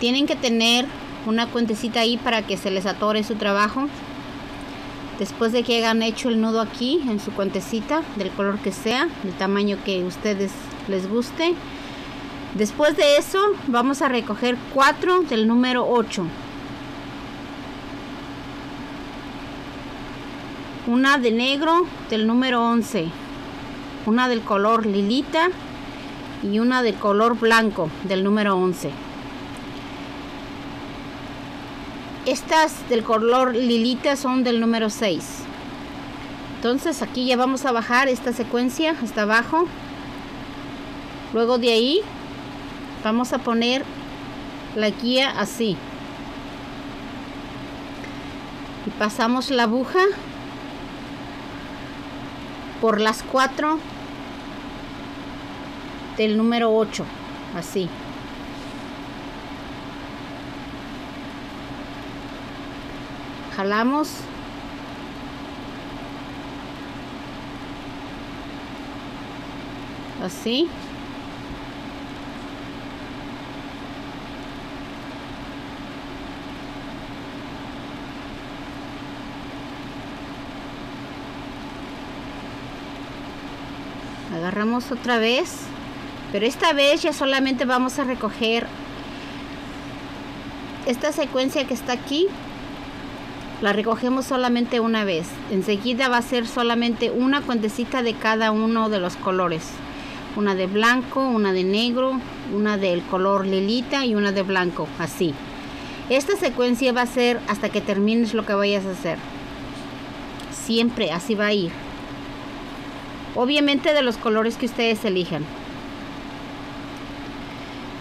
Tienen que tener una cuentecita ahí para que se les atore su trabajo. Después de que hayan hecho el nudo aquí en su cuentecita, del color que sea, del tamaño que ustedes les guste. Después de eso, vamos a recoger 4 del número 8. Una de negro del número 11. Una del color lilita y una de color blanco del número 11. Estas del color lilita son del número 6. Entonces aquí ya vamos a bajar esta secuencia hasta abajo. Luego de ahí vamos a poner la guía así. Y pasamos la aguja por las cuatro del número 8, así. Jalamos. Así. agarramos otra vez pero esta vez ya solamente vamos a recoger esta secuencia que está aquí la recogemos solamente una vez. Enseguida va a ser solamente una cuentecita de cada uno de los colores. Una de blanco una de negro una del color lilita y una de blanco así. Esta secuencia va a ser hasta que termines lo que vayas a hacer. Siempre así va a ir. Obviamente de los colores que ustedes elijan.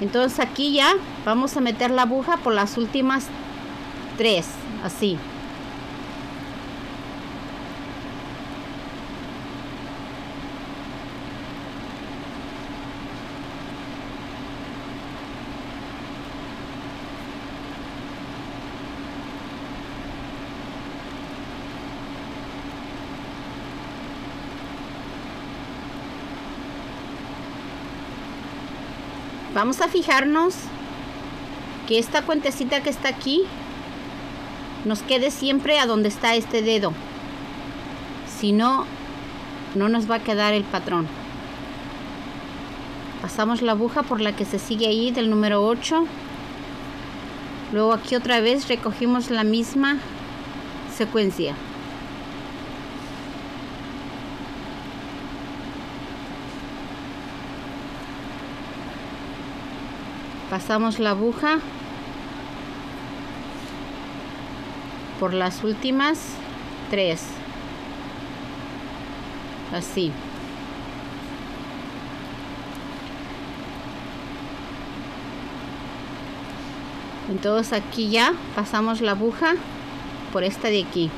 Entonces aquí ya vamos a meter la aguja por las últimas tres así vamos a fijarnos que esta cuentecita que está aquí nos quede siempre a donde está este dedo. Si no no nos va a quedar el patrón. Pasamos la aguja por la que se sigue ahí del número 8 luego aquí otra vez recogimos la misma secuencia pasamos la aguja por las últimas tres. Así. Entonces aquí ya pasamos la aguja por esta de aquí.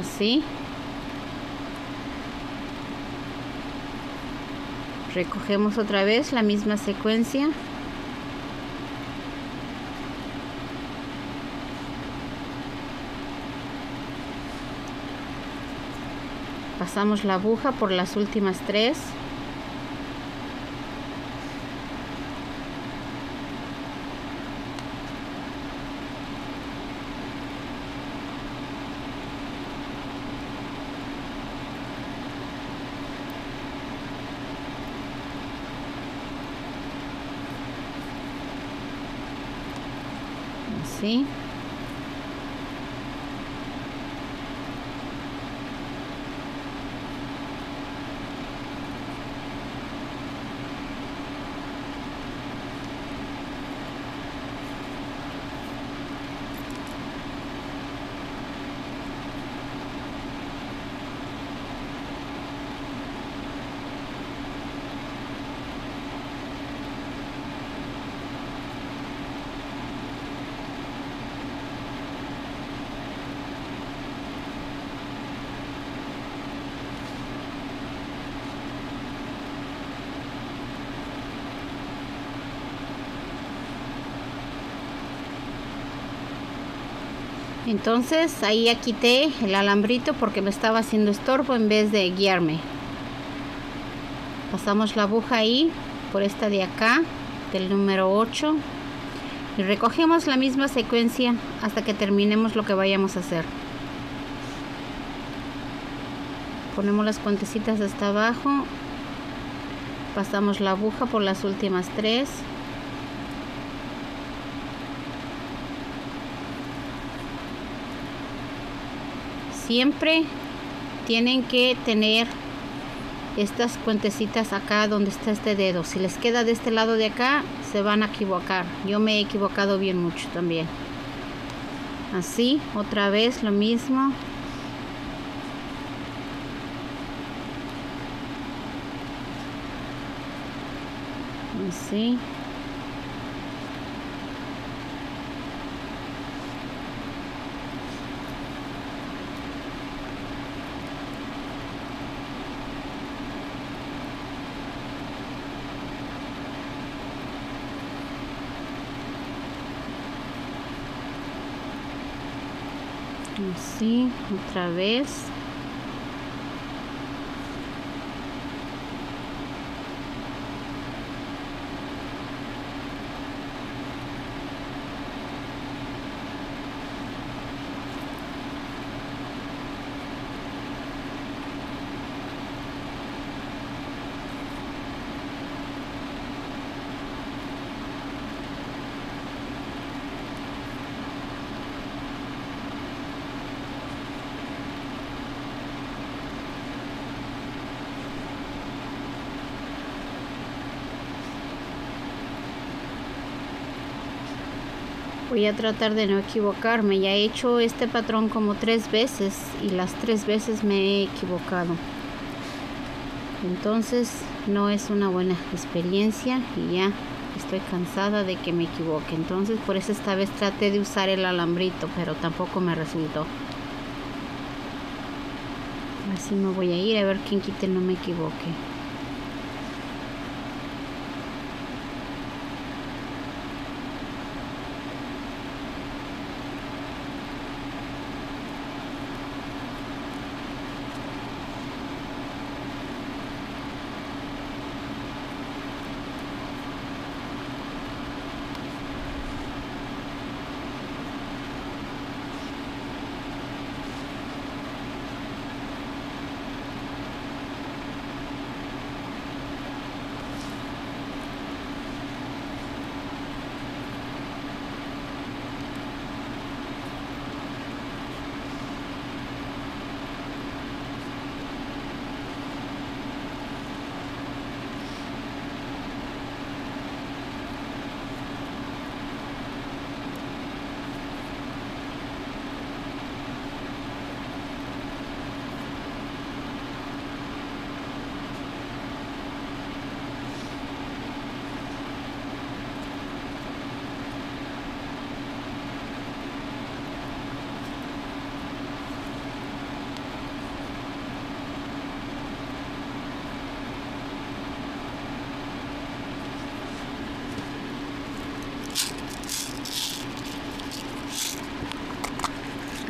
Así recogemos otra vez la misma secuencia. Pasamos la aguja por las últimas tres así entonces ahí ya quité el alambrito porque me estaba haciendo estorbo en vez de guiarme. Pasamos la aguja ahí por esta de acá del número 8 y recogemos la misma secuencia hasta que terminemos lo que vayamos a hacer. Ponemos las cuentecitas hasta abajo pasamos la aguja por las últimas tres siempre tienen que tener estas cuentecitas acá donde está este dedo. Si les queda de este lado de acá, se van a equivocar. Yo me he equivocado bien mucho también. Así, otra vez lo mismo. Así. Así otra vez voy a tratar de no equivocarme. Ya he hecho este patrón como tres veces y las tres veces me he equivocado. Entonces no es una buena experiencia y ya estoy cansada de que me equivoque. Entonces por eso esta vez traté de usar el alambrito pero tampoco me resultó. Así me voy a ir a ver quién quite no me equivoque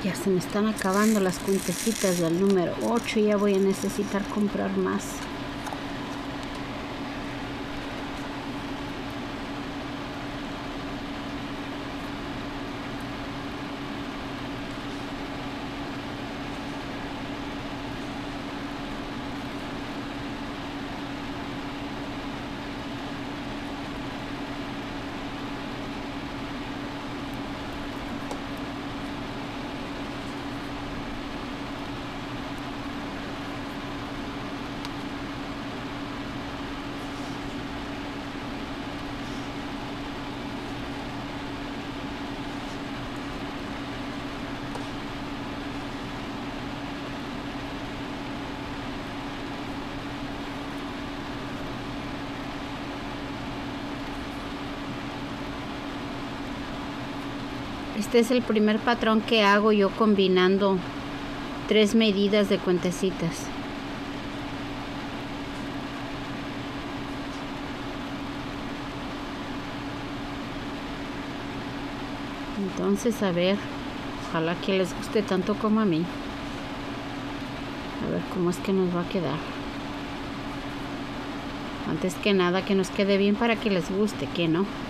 ya me están acabando las cuentecitas del número 8 y ya voy a necesitar comprar más Este es el primer patrón que hago yo combinando tres medidas de cuentecitas. Entonces, a ver, ojalá que les guste tanto como a mí. A ver cómo es que nos va a quedar. Antes que nada que nos quede bien para que les guste, que no.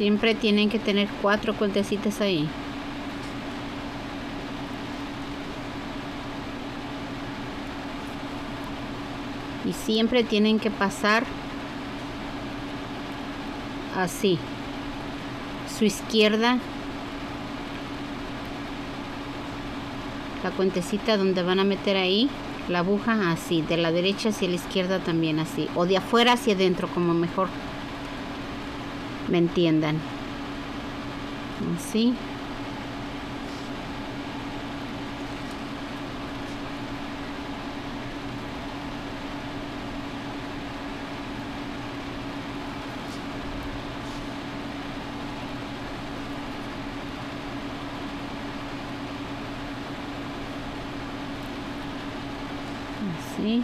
Siempre tienen que tener cuatro cuentecitas ahí. Y siempre tienen que pasar así. Su izquierda. La cuentecita donde van a meter ahí la aguja así. De la derecha hacia la izquierda también así. O de afuera hacia adentro como mejor me entiendan. Así. Así.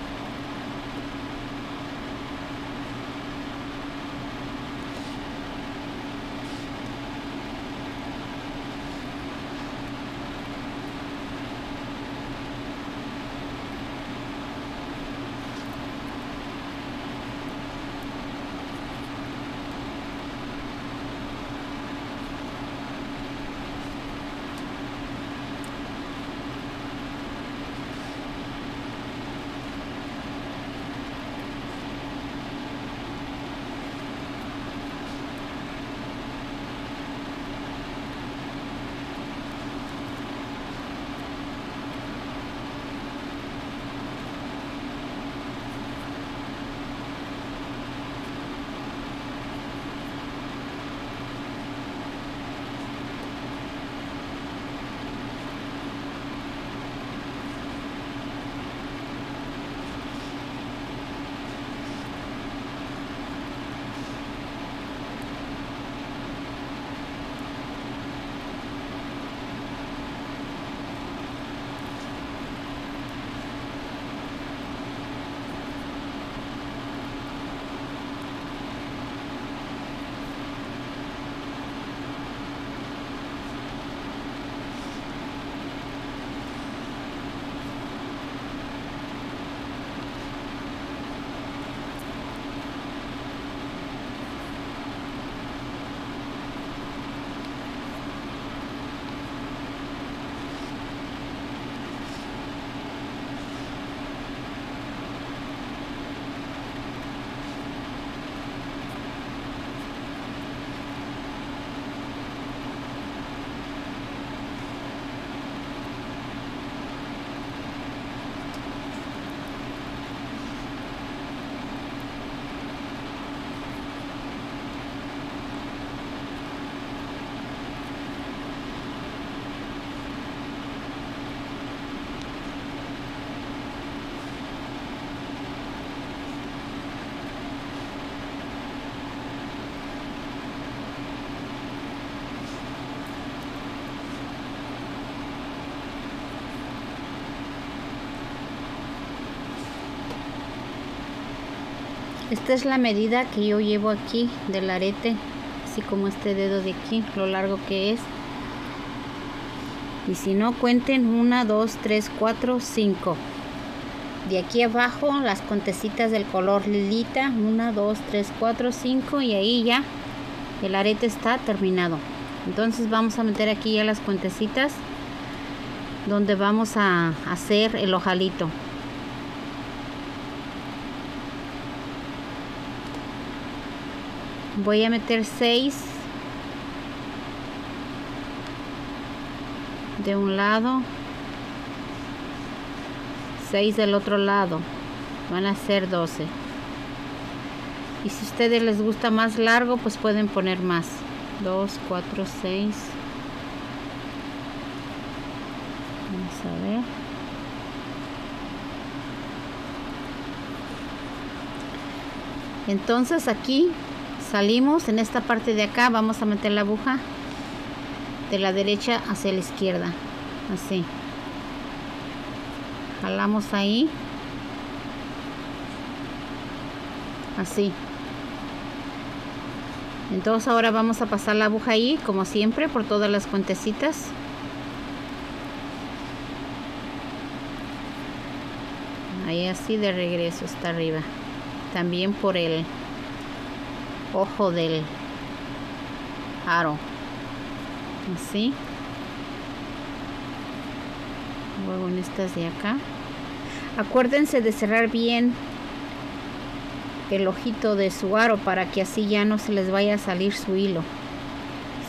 Esta es la medida que yo llevo aquí del arete, así como este dedo de aquí, lo largo que es. Y si no, cuenten 1, 2, 3, 4, 5. De aquí abajo las contecitas del color lilita, 1, 2, 3, 4, 5 y ahí ya el arete está terminado. Entonces vamos a meter aquí ya las cuentecitas donde vamos a hacer el ojalito. Voy a meter 6 de un lado 6 del otro lado van a ser 12 y si a ustedes les gusta más largo pues pueden poner más. 2 4 6 vamos a ver. Entonces aquí salimos en esta parte de acá vamos a meter la aguja de la derecha hacia la izquierda así. Jalamos ahí. Así. Entonces ahora vamos a pasar la aguja ahí como siempre por todas las cuentecitas ahí así de regreso está arriba. También por el ojo del aro. Así. Luego en estas de acá. Acuérdense de cerrar bien el ojito de su aro para que así ya no se les vaya a salir su hilo.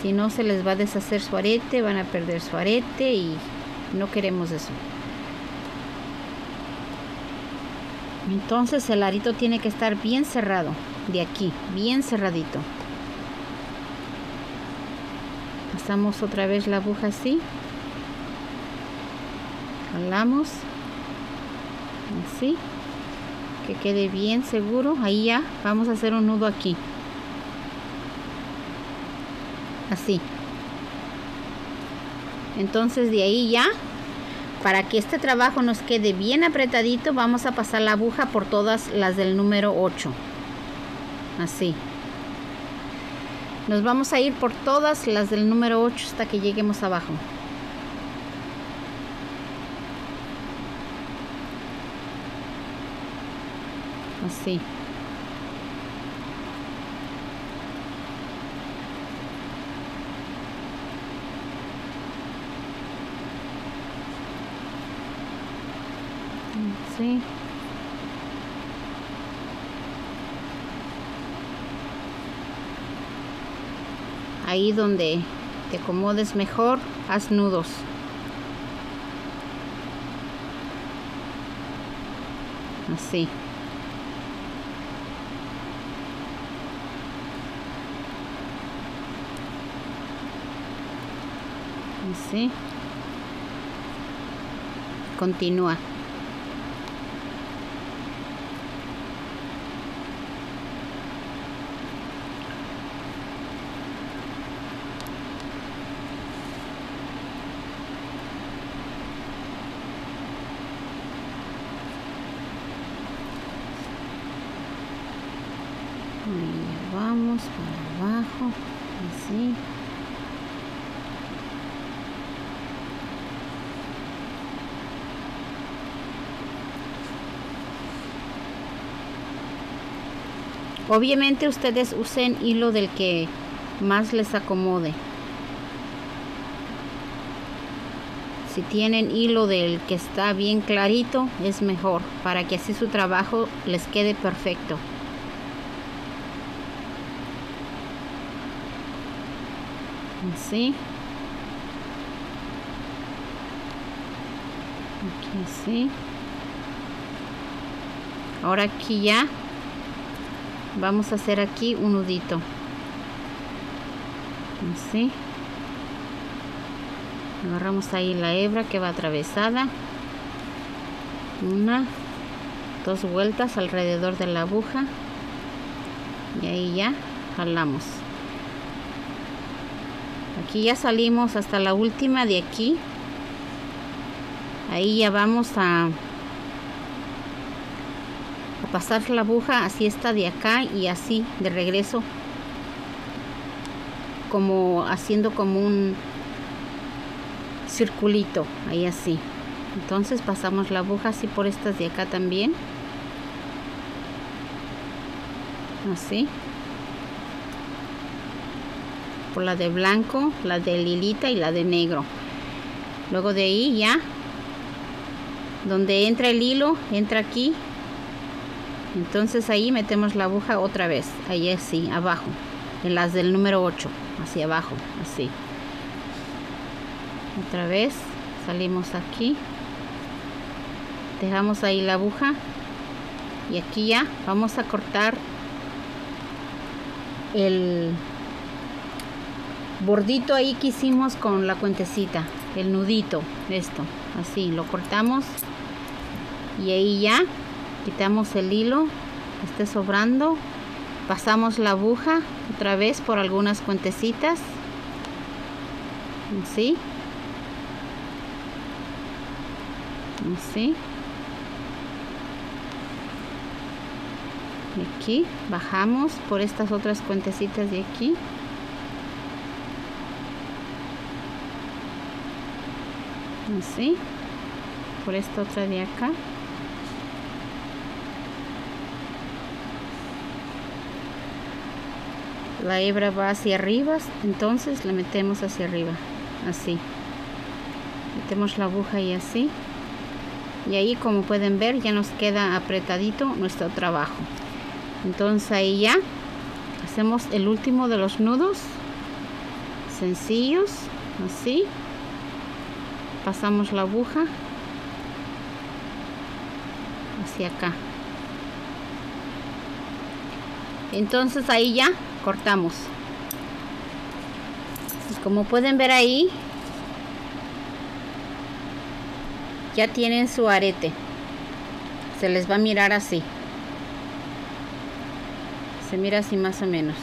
Si no se les va a deshacer su arete van a perder su arete y no queremos eso. Entonces el arito tiene que estar bien cerrado de aquí bien cerradito. Pasamos otra vez la aguja así. Jalamos. Así. Que quede bien seguro. Ahí ya vamos a hacer un nudo aquí. Así. Entonces de ahí ya para que este trabajo nos quede bien apretadito vamos a pasar la aguja por todas las del número 8 así. Nos vamos a ir por todas las del número 8 hasta que lleguemos abajo. Así ahí donde te acomodes mejor haz nudos. Así. Así. Continúa y vamos para abajo así Obviamente ustedes usen hilo del que más les acomode. Si tienen hilo del que está bien clarito, es mejor, para que así su trabajo les quede perfecto. Así. Así. Ahora aquí ya vamos a hacer aquí un nudito. Así. Agarramos ahí la hebra que va atravesada. Una dos vueltas alrededor de la aguja. Y ahí ya jalamos. Aquí ya salimos hasta la última de aquí. Ahí ya vamos a pasar la aguja así está de acá y así de regreso. Como haciendo como un circulito ahí así. Entonces pasamos la aguja así por estas de acá también. Así. Por la de blanco la de lilita y la de negro. Luego de ahí ya donde entra el hilo entra aquí entonces ahí metemos la aguja otra vez. Ahí así abajo. En las del número 8 hacia abajo así. Otra vez salimos aquí. Dejamos ahí la aguja. Y aquí ya vamos a cortar el bordito ahí que hicimos con la cuentecita el nudito esto. Así lo cortamos. Y ahí ya quitamos el hilo que esté sobrando pasamos la aguja otra vez por algunas cuentecitas así así de aquí bajamos por estas otras cuentecitas de aquí así por esta otra de acá la hebra va hacia arriba entonces la metemos hacia arriba así. Metemos la aguja y así. Y ahí como pueden ver ya nos queda apretadito nuestro trabajo. Entonces ahí ya hacemos el último de los nudos sencillos así. Pasamos la aguja hacia acá. Entonces ahí ya cortamos. Pues como pueden ver ahí ya tienen su arete. Se les va a mirar así. Se mira así más o menos.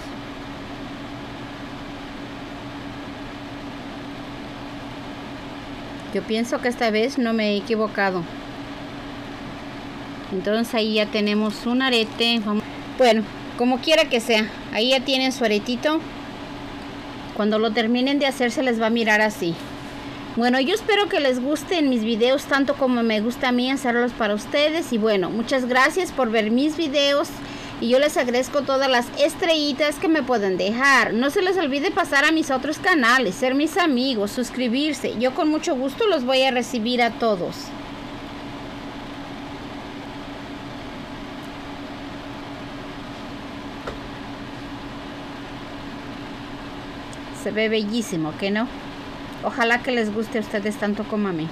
Yo pienso que esta vez no me he equivocado. Entonces ahí ya tenemos un arete. Bueno como quiera que sea ahí ya tienen su aretito cuando lo terminen de hacer se les va a mirar así bueno, yo espero que les gusten mis videos tanto como me gusta a mí hacerlos para ustedes. Y bueno, muchas gracias por ver mis videos. Y yo les agradezco todas las estrellitas que me pueden dejar. No se les olvide pasar a mis otros canales, ser mis amigos, suscribirse. Yo con mucho gusto los voy a recibir a todos. Se ve bellísimo, ¿que no? Ojalá que les guste a ustedes tanto como a mí.